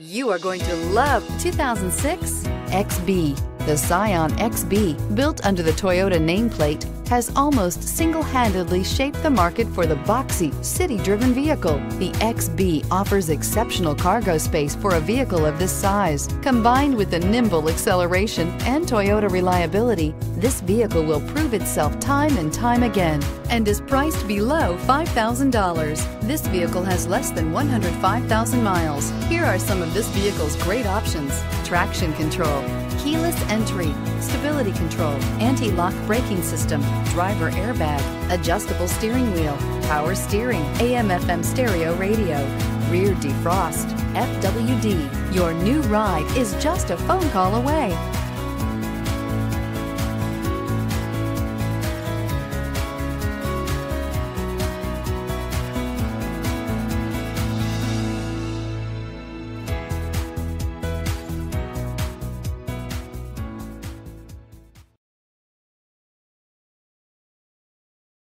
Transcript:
You are going to love 2006 XB. The Scion XB, built under the Toyota nameplate, has almost single-handedly shaped the market for the boxy, city-driven vehicle. The XB offers exceptional cargo space for a vehicle of this size. Combined with the nimble acceleration and Toyota reliability, this vehicle will prove itself time and time again and is priced below $5,000. This vehicle has less than 105,000 miles. Here are some of this vehicle's great options. Traction control, keyless entry, stability control, anti-lock braking system, driver airbag, adjustable steering wheel, power steering, AM FM stereo radio, rear defrost, FWD. Your new ride is just a phone call away.